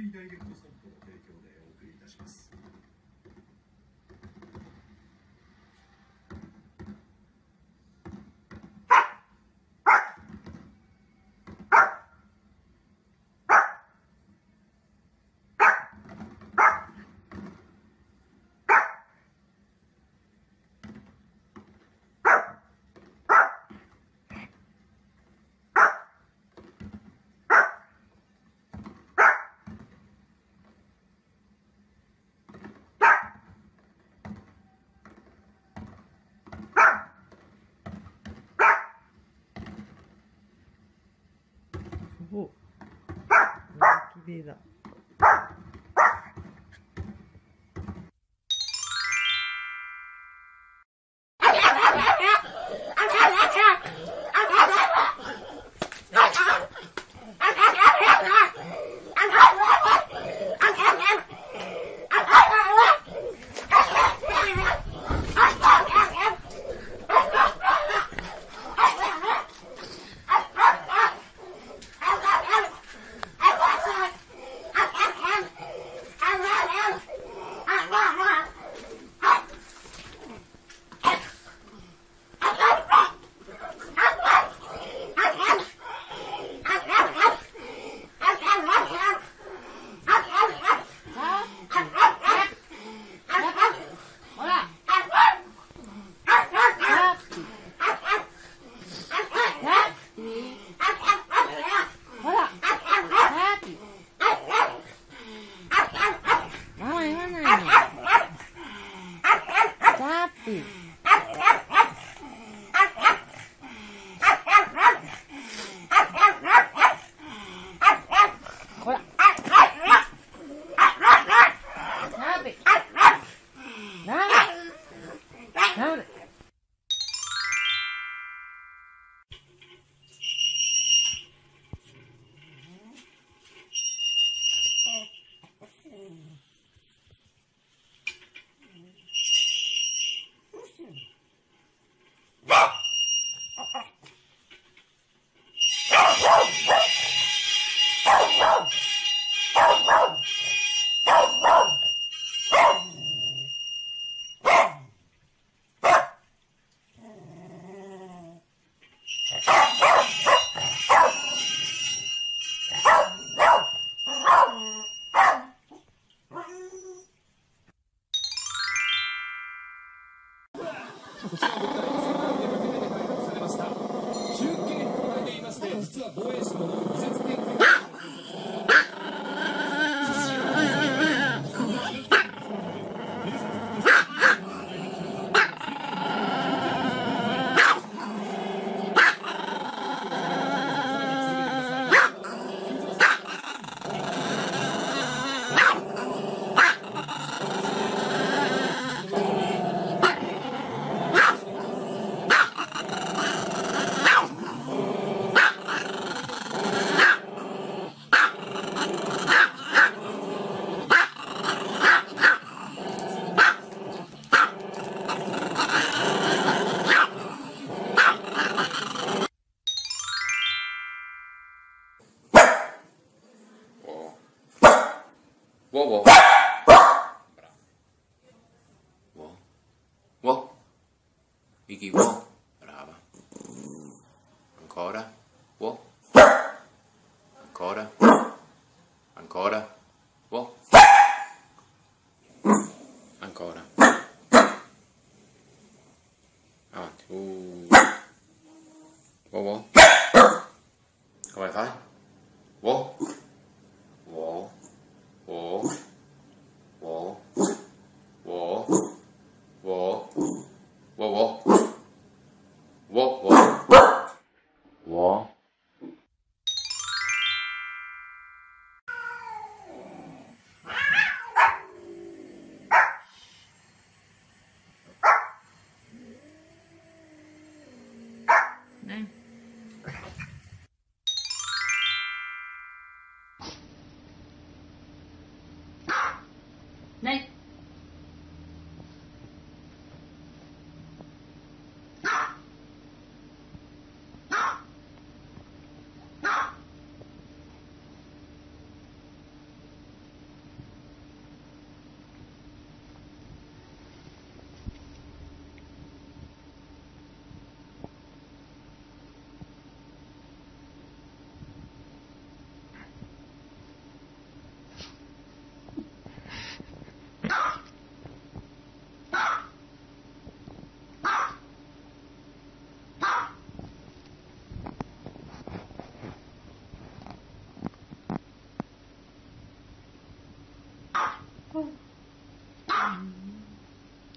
井ダイレクトソフトの提供でお送りいたします。币的。Wow, wow. Wow. Wow. Vicky, wow. Brava. Ancora. Wow. Ancora. Ancora. Wow. Ancora. Avanti. Uh. Wow, wow. Come fai? 来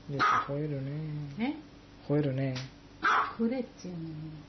吠えるね。え吠えるね。くれっちゅうのに。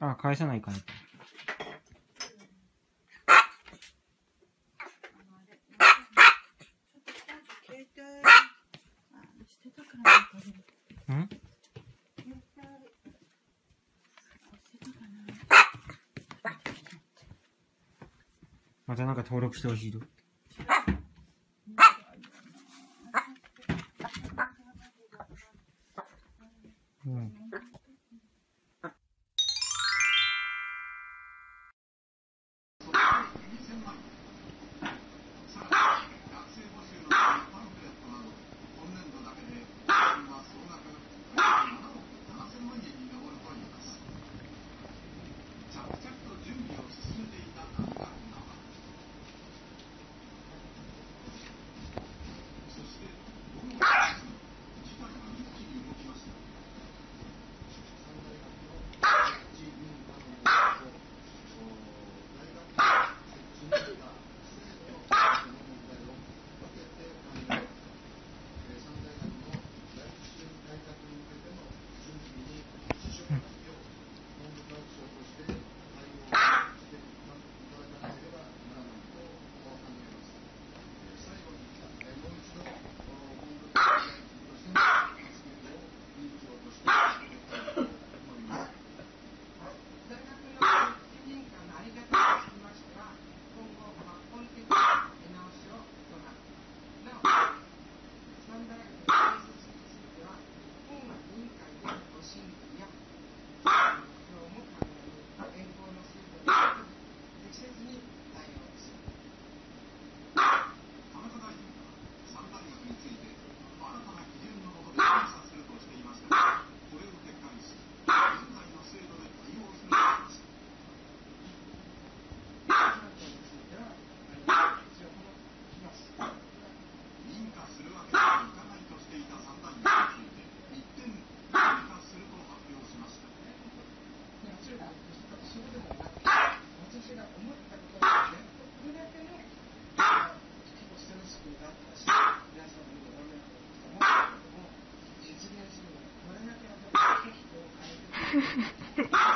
あ返さないかね。携帯、あ、してたからなんかでもん携帯、あしてたかな。またなんか登録してほしいと。うん。あ